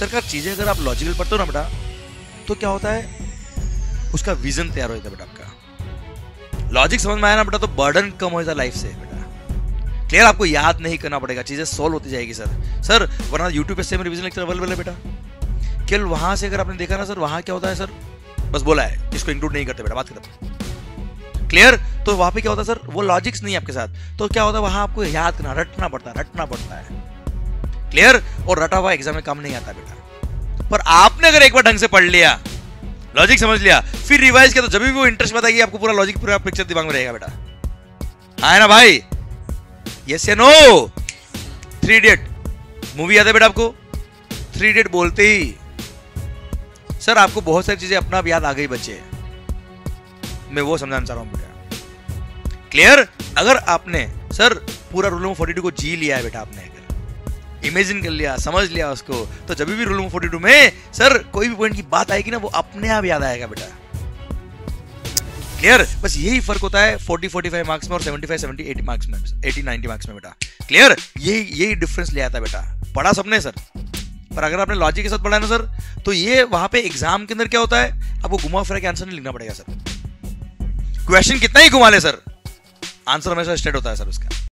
सरकार चीज़ें अगर आप लॉजिकल पढ़ते हो ना बेटा तो क्या होता है? उसका विजन तैयार हो जाता है बेटा आपका। लॉजिक समझ में आया ना बेटा तो बर्डन कम हो जाता लाइफ से, बेटा। क्लियर आपको याद नहीं करना पड़ेगा, चीज़ें सॉल्व होती जाएगी सर सर वरना यूट्यूब पे सेम रिविजन लेक्चर अवेलेबल है बेटा। केवल वहाँ से अगर आपने देखा ना सर वहाँ क्या होता है सर बस बोला है, इसको इंक्लूड नहीं करते बेटा, बात करते क्लियर तो वहाँ पे क्या होता है सर वो लॉजिक्स नहीं है आपके साथ। तो क्या होता है, वहाँ आपको याद करना, रटना पड़ता है, रटना पड़ता है। क्लियर? और रटा हुआ एग्ज़ाम में काम नहीं आता बेटा। पर आपने अगर एक बार ढंग से पढ़ लिया लॉजिक समझ लिया, फिर रिवाइज किया तो जब भी वो इंटरेस्ट बताएगी आपको पूरा लॉजिक पूरा पिक्चर दिमाग में रहेगा बेटा। हाँ ना भाई? यस या नो थ्री इडियट मूवी याद है बेटा आपको? थ्री इडियट बोलते ही। सर आपको बहुत सारी चीज़ें अपना याद आ गई, बच्चे। मैं वो समझाना चाह रहा हूँ बेटा। क्लियर अगर आपने सर पूरा रूल फोर्टी को जी लिया है बेटा आपने अगर। इमेजिन कर लिया, समझ लिया उसको। तो जब भी रूल फोर्टी में सर कोई भी पॉइंट की बात आएगी ना, वो अपने आप याद आएगा बेटा। क्लियर बस यही फ़र्क होता है 40 45 मार्क्स में और 75 70 80 मार्क्स में 80 90 मार्क्स में बेटा। क्लियर यही यही डिफरेंस ले आता है बेटा। पढ़ा सबने, सर। पर अगर आपने लॉजिक के साथ पढ़ा ना, सर तो ये वहाँ पे एग्ज़ाम के अंदर क्या होता है? आपको घुमा फिरा के आंसर नहीं लिखना पड़ेगा, सर। क्वेश्चन कितना ही घुमा ले, सर। आंसर हमेशा स्टेट होता है, सर, उसका।